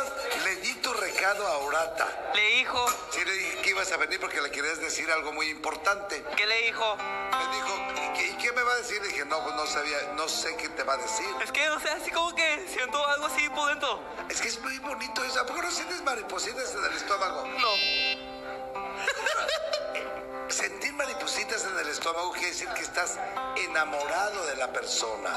mandas leñito recado a Orata. Le dijo, Sí, le dije que ibas a venir porque le querías decir algo muy importante. ¿qué le dijo? Me dijo, ¿y qué, y qué me va a decir? Le dije, no, pues no sabía, no sé qué te va a decir. Es que, o sea, así como que siento algo así por dentro. Es que es muy bonito eso. ¿A poco no sientes maripositas en el estómago? No. Sentir maripositas en el estómago quiere decir que estás enamorado de la persona.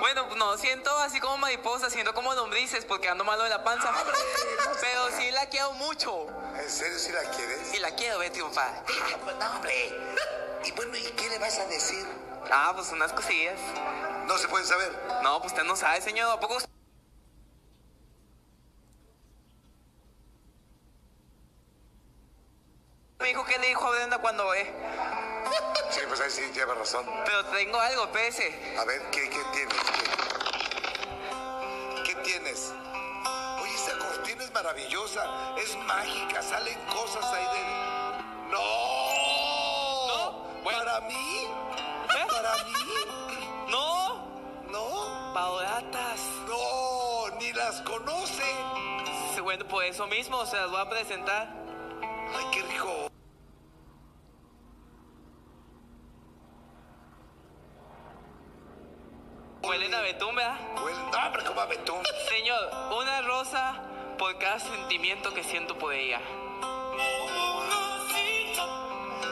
Bueno, no, siento así como mariposa, siento como lombrices porque ando malo de la panza. Pero sí la quiero mucho. ¿En serio si la quieres? Y la quiero ver triunfar. No, hombre. Y bueno, ¿y qué le vas a decir? Ah, pues unas cosillas. No se puede saber. No, pues usted no sabe, señor. ¿A poco usted- Me dijo que le dijo a Brenda cuando ve. Sí, pues ahí sí lleva razón. Pero tengo algo, espérese. A ver, ¿qué, qué tienes? ¿Qué, qué tienes? Oye, esa cortina es maravillosa, es mágica, salen cosas ahí de... ¡No! ¿No? Bueno. ¿Para mí? ¿Eh? ¿Para mí? ¡No! ¿No? Paoratas. No, ni las conoce. Bueno, por eso mismo se las voy a presentar. Sentimiento que siento por ella.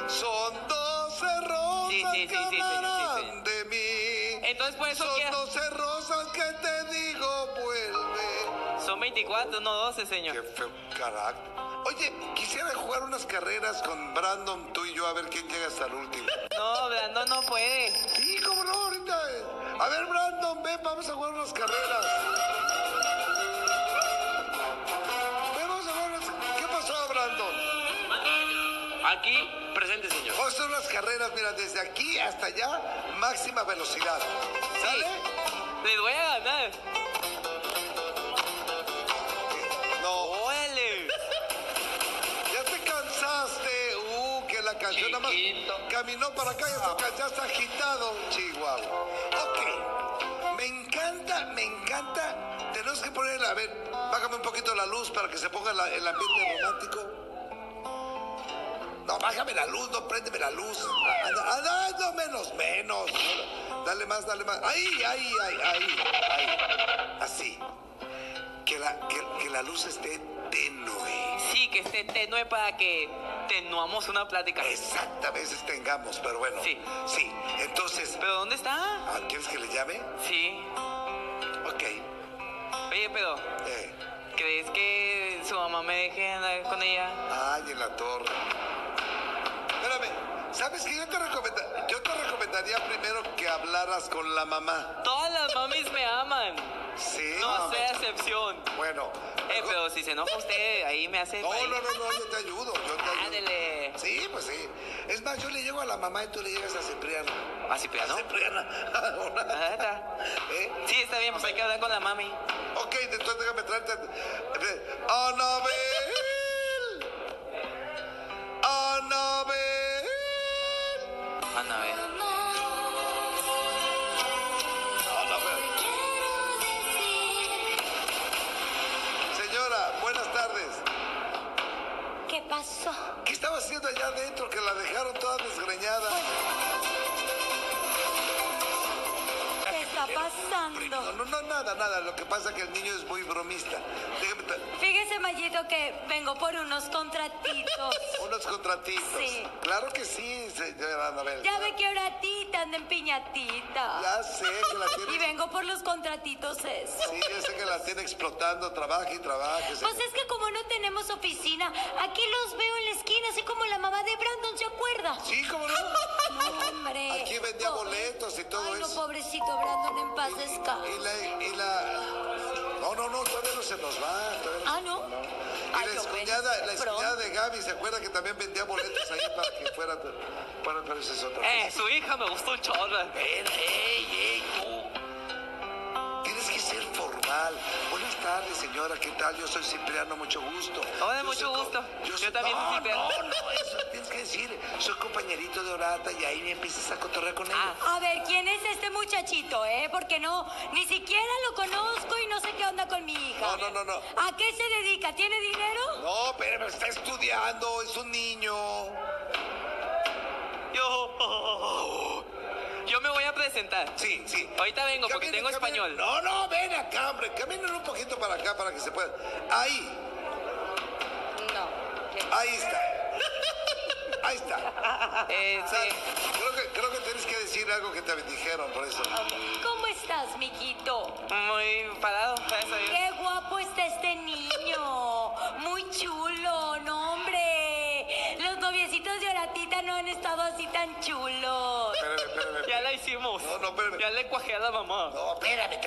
Son doce rosas Sí, sí, sí, que sí, señor, sí, hablarán de mí. Entonces, por eso Son doce rosas que te digo, vuelve. Son 24, no 12, señor. Qué feo carácter. Oye, quisiera jugar unas carreras con Brandon, tú y yo, a ver quién llega hasta el último. No, Brandon no puede. Sí, cómo no, ahorita. eh. A ver, Brandon, ven, vamos a jugar unas carreras. Aquí, presente, señor. Vamos a hacer unas carreras, mira, desde aquí hasta allá, máxima velocidad. ¿Sale? Les voy a ganar. No. ¡Órale! Ya te cansaste. Uh, que la canción nada más caminó para acá y hasta ya está agitado. Chihuahua. Ok. Me encanta, me encanta. Tenemos que poner, a ver, bájame un poquito la luz para que se ponga la- el ambiente romántico. Bájame la luz, no préndeme la luz. Anda, no, menos, menos. Dale más, dale más. Ahí, ahí, ahí, ahí, ahí. Así. Que la, que, que la luz esté tenue. Sí, que esté tenue para que tenuamos una plática. Exacta veces tengamos, pero bueno. Sí. Sí. Entonces, ¿Pero dónde está? ah, ¿quieres que le llame? Sí. Ok. Oye, pero, Eh. ¿crees que su mamá me deje andar con ella? Ay, en la torre. ¿Sabes qué? Yo te, recomenda- yo te recomendaría primero que hablaras con la mamá. Todas las mamis me aman. Sí. No sea excepción. Bueno. Eh, pero si se enoja usted, ahí me hace... No, no, no, no, yo te ayudo. Yo te ayudo. Ándele. Sí, pues sí. Es más, yo le llego a la mamá y tú le llegas a Cipriano. ¿A Cipriano? A Cipriana. Ah, está. ¿Eh? Sí, está bien, pues hay que hablar con la mami. Ok, entonces déjame traerte. Anabel. Anabel. Pasó? ¿Qué estaba haciendo allá adentro que la dejaron toda desgreñada? ¿Qué está pasando? no, no, nada, nada. Lo que pasa es que el niño es muy bromista. Déjame Fíjese, Mayito, que vengo por unos contratitos. unos contratitos. Sí. Claro que sí, señora Anabel. Ya ve que ahora tita anda en piñatita. Ya sé que la Y tiene. vengo por los contratitos eso. Sí, ya sé que la tiene explotando, trabaja y trabaja. Pues es que como no tenemos oficina, aquí los veo en la esquina, así como la mamá de Brandon, ¿se acuerda? Sí, cómo no. No, hombre. Aquí vendía Pobre- boletos y todo Ay, no, eso. pobrecito Brandon, en paz Y descanse. la, y la. No, no, no, todavía no se nos va. todavía Ah, ¿no? Y Ay, la pensé la de Gaby, ¿se acuerda que también vendía boletos ahí para que fuera? Bueno, pero eso es otra cosa. Eh, su hija me gustó un chorro. Ven, ey, ey, tú. Tienes que ser formal. Buenas tardes, señora. ¿Qué tal? Yo soy Cipriano, mucho gusto. Hola, Yo mucho gusto. Yo soy- también soy no, Cipriano. No, no, eso tienes que decir. Soy compañerito de Orata y ahí me empiezas a cotorrear con ella. Ah. A ver, ¿quién es este muchachito, eh? Porque no, ni siquiera lo conozco y no sé qué onda con mi hija. No, no, no, no. ¿A qué se dedica? ¿Tiene dinero? No, pero está estudiando, es un niño. Yo. Yo me voy a presentar. Sí, sí. Ahorita vengo porque tengo español. No, no, ven acá, hombre. Caminen un poquito para acá para que se pueda. Ahí, No. ahí está. Ahí está. O sea, Este, creo, que, creo que tienes que decir algo que te dijeron por eso. ¿Cómo estás, miquito? muy parado, gracias a Dios. Qué guapo está este niño. Muy chulo, no, hombre. Los noviecitos de Oratita no han estado así tan chulos. Espérame, espérame. Ya la hicimos. No, no, espérame. Ya le cuajé a la mamá. No, espérame.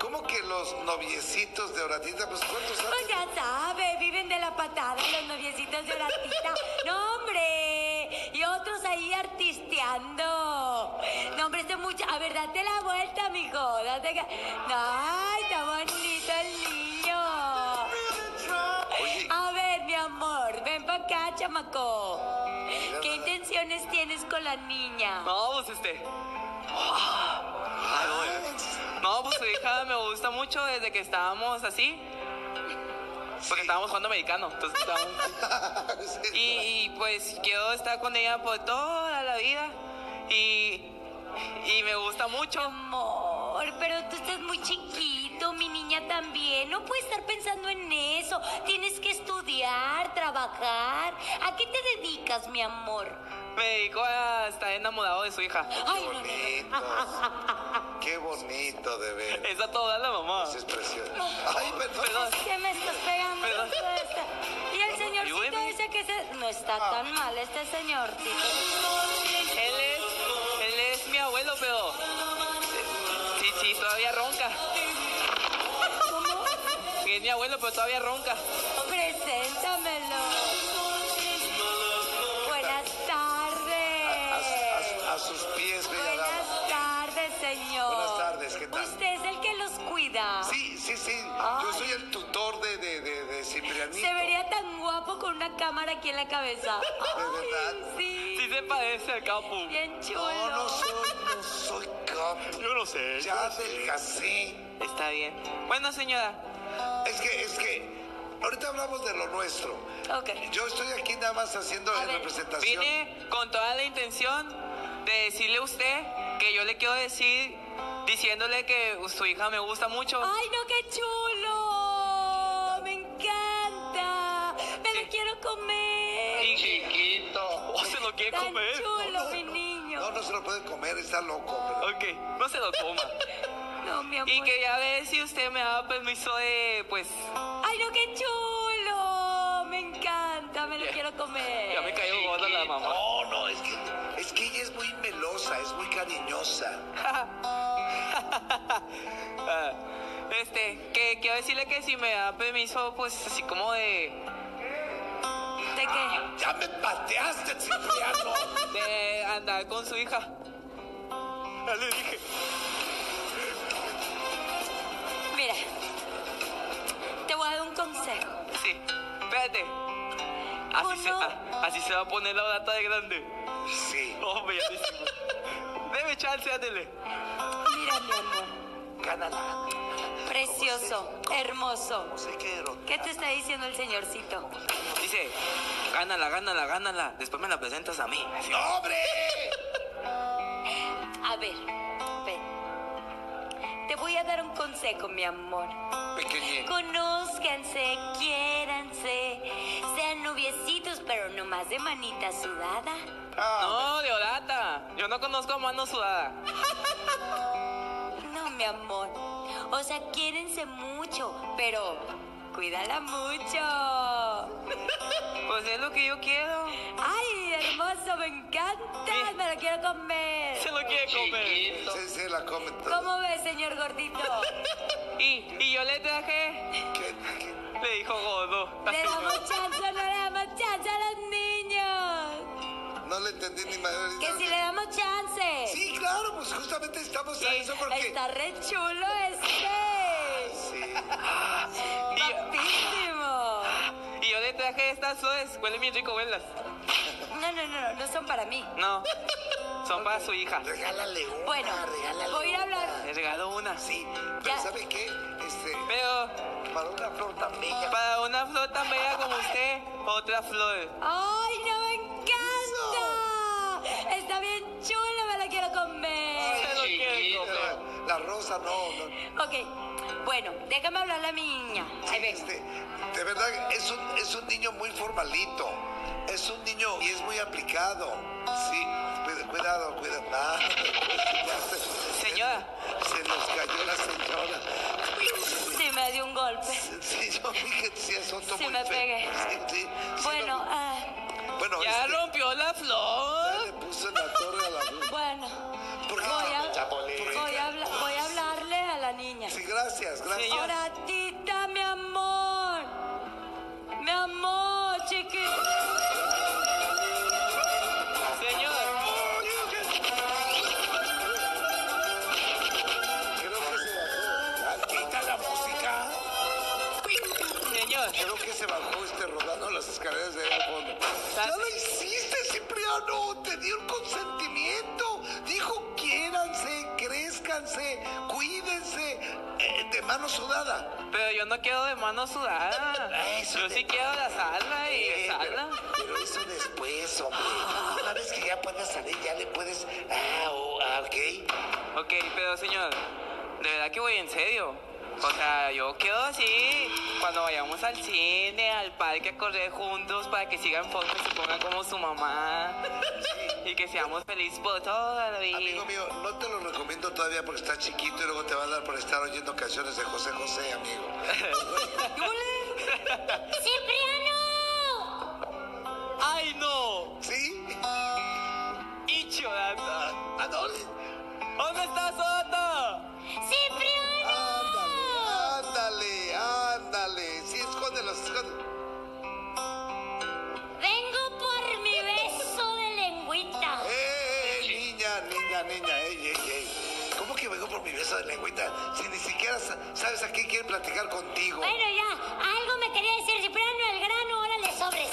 ¿Cómo que los noviecitos de Oratita? Pues ¿cuántos Pues años? ya sabe, viven de la patada los noviecitos de Oratita. No, hombre. Y otros ahí artisteando. No, hombre, este mucho. A ver, date la vuelta, mijo. Date Ay, está bonito el niño. Para acá, chamaco. ¿Qué intenciones tienes con la niña? No, pues este. No, pues su hija me gusta mucho desde que estábamos así. Porque estábamos jugando americano. Entonces estábamos- y, pues quiero estar con ella por toda la vida. Y, y me gusta mucho. Amor, pero tú estás muy chiquito, mi niña también. No puedes estar pensando en eso. Tienes que estudiar, trabajar. ¿A qué te dedicas, mi amor? Me dedico a estar enamorado de su hija. Ay, Qué no, no, no. bonito. Qué bonito de ver. Esa toda la mamá. Esa expresión. Ay, perdón. Perdón. ¿Qué me estás pegando? Perdón. Y el señorcito ese que se... No está Ah. tan mal este señorcito. Él es, él es mi abuelo, pero. Sí, todavía ronca. ¿Cómo? Sí, es mi abuelo, pero todavía ronca. Preséntamelo. Buenas tardes. A, a- a sus pies, bella dama. Buenas tardes, señor. Buenas tardes, ¿qué tal? Usted es el que los cuida. Sí, sí, sí. Ay. Yo soy el tutor de, de, de, de Ciprianito. Se vería tan guapo con una cámara aquí en la cabeza. ¿De verdad? Sí. Sí se parece al capo. Bien chulo. No, no soy, no soy capo. Yo no sé. Ya adelgacé. Está bien. Bueno, señora. Es que, es que, ahorita hablamos de lo nuestro. Ok. Yo estoy aquí nada más haciendo A en ver, representación. Vine con toda la intención de decirle a usted que yo le quiero decir, diciéndole que su hija me gusta mucho. Ay, no, qué chulo. Me encanta. Me lo quiero comer. Y chiquito. Oh, se lo quiere Tan comer. chulo. No, se lo puede comer, está loco. pero- Ok, no se lo coma. No, mi amor. Y quería ver si usted me da permiso de, pues, Ay, no, qué chulo. Me encanta. Me lo quiero comer. ya me cayó gorda la mamá. No, no, es que, es que ella es muy melosa, es muy cariñosa. Ah, Este, que quiero decirle que si me da permiso, pues, así como ¿De qué? Ya me pateaste, Cipriano. de andar con su hija. Ya le dije. Mira. Te voy a dar un consejo. Sí, espérate. Así, se, no? ah, así se va a poner la data de grande. Sí, Hombre, ya decimos. Deme chance, ándele. Mira, mi amor. gánala. Precioso, hermoso. No sé qué erótica. ¿Qué te está diciendo el señorcito? Dice, gánala, gánala, gánala. Después me la presentas a mí. Así. ¡No, ¡Hombre! A ver, ven. Te voy a dar un consejo, mi amor. Pequeñín. Conózcanse, quiéranse, sean noviecitos, pero no más de manita sudada. Ah, No, de orata. Yo no conozco a mano sudada. No, mi amor. O sea, quiérense mucho, pero cuídala mucho. Pues es lo que yo quiero. Ay, hermoso, me encanta. Sí. Me lo quiero comer. Se lo quiere comer. Sí, sí, la comen toda. ¿Cómo ves, señor gordito? Y, y yo le traje, ¿Qué- qué? le dijo gordo. ¿Le damos chance o no le damos chance a los niños? No le entendí ni madre. Que si le damos chance. Sí, claro, pues justamente estamos a eso porque... Está re chulo este. Sí. Y traje estas flores. Huele bien rico, huelas. No, no, no, no son para mí. No, son para su hija. Regálale una, Bueno, regálale voy a ir a hablar. Le regalo una. Sí, pero Ya. ¿sabe qué? Este, Pero para una flor tan bella. para una flor tan bella como usted, otra flor. ¡Ay, no me encanta! Está bien chula, me la quiero comer. Comer. la rosa no, no. Ok, bueno, déjame hablar a mi niña. Ahí vengo. Este, de verdad, es un, es un niño muy formalito. Es un niño y es muy aplicado. Sí, cuida- cuidado, cuidado. Ah, se- Señora. Se nos cayó la señora. Sí, me dio un golpe. Sí, yo dije, sí, es otro Sí, muy me pegué. Sí, sí, sí, Bueno, no. ah, bueno, Ya este, rompió la flor. Mano sudada. Eso Yo sí quiero abrazarla y Eh, pero, pero eso después, hombre. Una vez que ya puedas salir, ya le puedes... Ah, oh, ah, ok. Ok, pero señor, de verdad que voy en serio. O sea, yo quiero así, cuando vayamos al cine, al parque a correr juntos para que sigan forma y se pongan como su mamá. Y que seamos felices por toda la vida. Amigo mío, no te lo recomiendo todavía porque está chiquito y luego te va a dar por estar oyendo canciones de José José, amigo. ¡Cipriano! ¡Ay, no! ¿Sí? Quiere platicar contigo. Bueno, ya, algo me quería decir Cipriano, el grano, órale, sobres.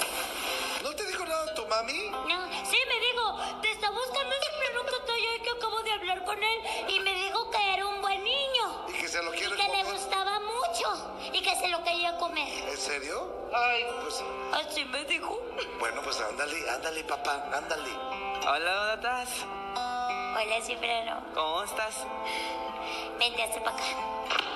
¿No te dijo nada tu mami? No, sí, me dijo, te está buscando Cipriano que estoy yo y que acabo de hablar con él y me dijo que era un buen niño. Y que se lo Y quiere que le gustaba mucho y que se lo quería comer. ¿En serio? Ay, pues... Así me dijo. Bueno, pues ándale, ándale, papá, ándale. Hola, ¿dónde estás? Hola, Cipriano. ¿Cómo estás? Vente hasta para acá.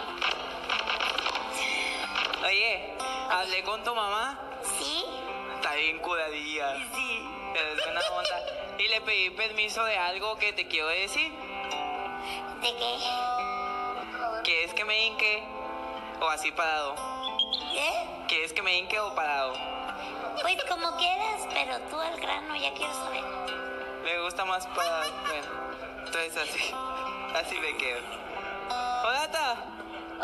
Oye, hablé con tu mamá. ¿Sí? Está bien curadilla. Sí. Es una onda. Y le pedí permiso de algo que te quiero decir. ¿De qué? ¿Quieres que me hinque? O así parado. ¿Eh? ¿Quieres que me hinque o parado? Pues como quieras, pero tú al grano ya quiero saber. Me gusta más para... Bueno, entonces así. Así me quedo. Hola, Ta.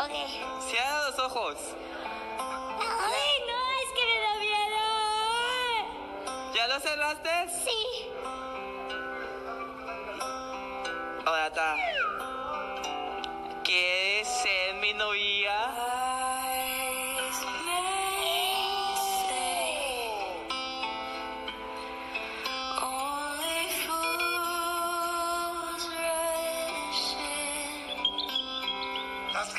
Ok. Cierra los ojos. Lo cerraste? Sí. Hola, Ta. ¿Quieres ser mi novia? ¿Estás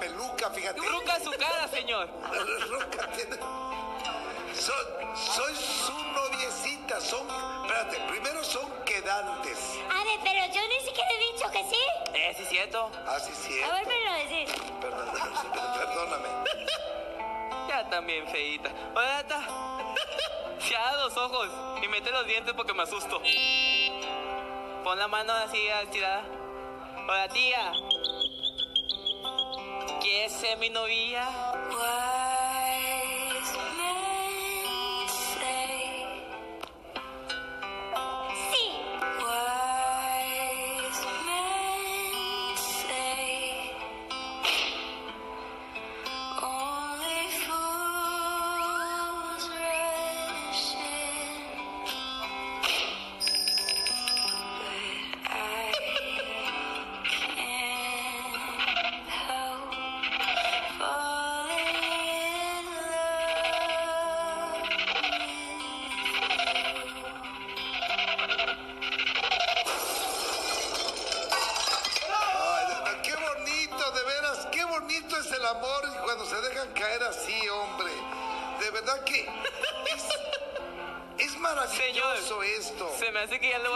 cantando? Luca, fíjate. Ruca su cara, señor. Ruca tiene... Son- soy su noviecita, son... Espérate, primero son quedantes. A ver, pero yo ni siquiera he dicho que sí. Eh, sí, es cierto. Ah, sí, sí. A ver, pero decir. Perdón, perdóname. Ya también feita. Hola, Nata. Cierra los ojos y mete los dientes porque me asusto. Pon la mano así estirada. Hola, tía. ¿Quieres ser mi novia?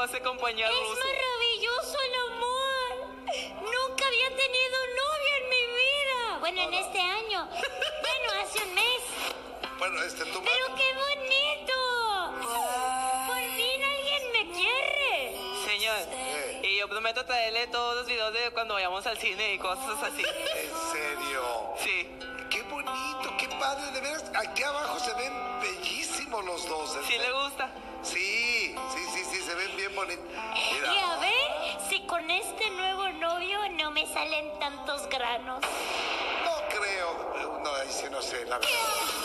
Hace que ya lo vas a acompañar, Es ruso. maravilloso el amor. Nunca había tenido novio en mi vida. Bueno, en este año. Bueno, hace un mes. Bueno, este tú Pero qué bonito. Por fin alguien me quiere. Señor, y yo prometo traerle todos los videos de cuando vayamos al cine y cosas así. En serio. Sí, Qué bonito, qué padre, de veras. Aquí abajo se ven bellísimos los dos. sí le gusta. Sí, Mira. Y a ver si con este nuevo novio no me salen tantos granos. No creo. No, sí no sé, la verdad.